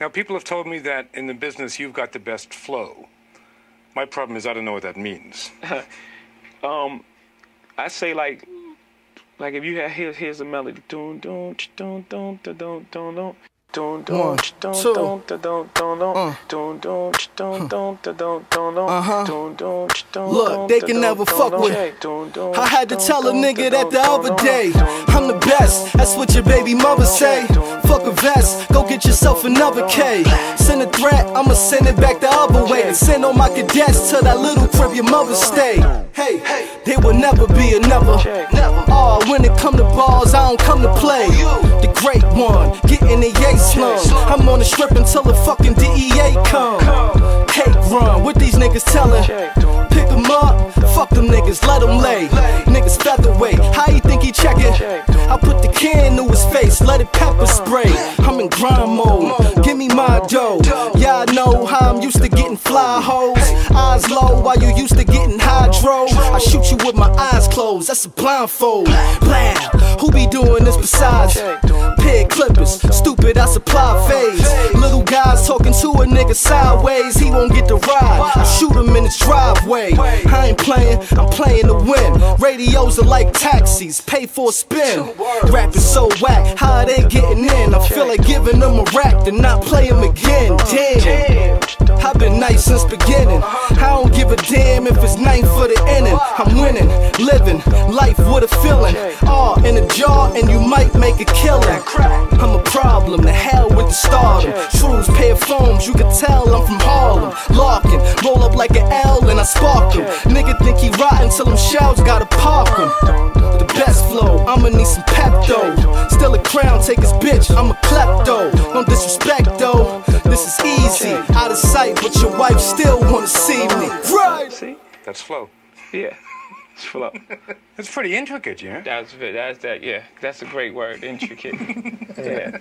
Now, people have told me that in the business you've got the best flow. My problem is I don't know what that means. um, I say like, like if you have here, here's a melody, dun dun dun dun dun dun dun dun. Dun, dun, One, dun, two. Uh. Uh-huh. Look, dun, they dun, can dun, never dun, fuck dun. with- Check. Dun, dun, I had to dun, tell a dun, nigga dun, that the dun, other dun, day. The best. That's what your baby mama say. Fuck a vest, go get yourself another K. Send a threat, I'ma send it back the other way. And send all my cadets to that little crib your mother stay. Hey, there will never be another. Oh, when it come to balls, I don't come to play. The great one, getting the yay slum. I'm on the strip until the fucking DEA come. Cake run, what these niggas tellin'? It pepper spray. I'm in grind mode, give me my dough. I know how I'm used to getting fly hoes. Eyes low while you used to getting hydro. I shoot you with my eyes closed, that's a blindfold. Blam, who be doing this besides? Pig clippers, stupid, I supply phase. Little guys talking to a nigga sideways, he won't get the ride. Driveway. I ain't playing, I'm playing to win. Radios are like taxis, pay for a spin. Rapping so whack, how they getting in? I feel like giving them a rack to not play them again. Damn, I've been nice since beginning. I don't give a damn if it's ninth for the inning. I'm winning, living life with a feeling. All in a jar, and you might make a killing. I'm a problem, the hell with the stardom. Pair of phones, you can tell I'm from Harlem. Larkin, roll up like an L and I spark him. Nigga think he rotten till them shells gotta park him. The best flow, I'ma need some Pepto. Still a crown, take his bitch, I'm a klepto. Don't disrespect though, this is easy. Out of sight, but your wife still wanna see me. Right! See? That's flow. Yeah. It's flow. It's pretty intricate, yeah. That's that's that. Yeah, that's a great word. Intricate. yeah.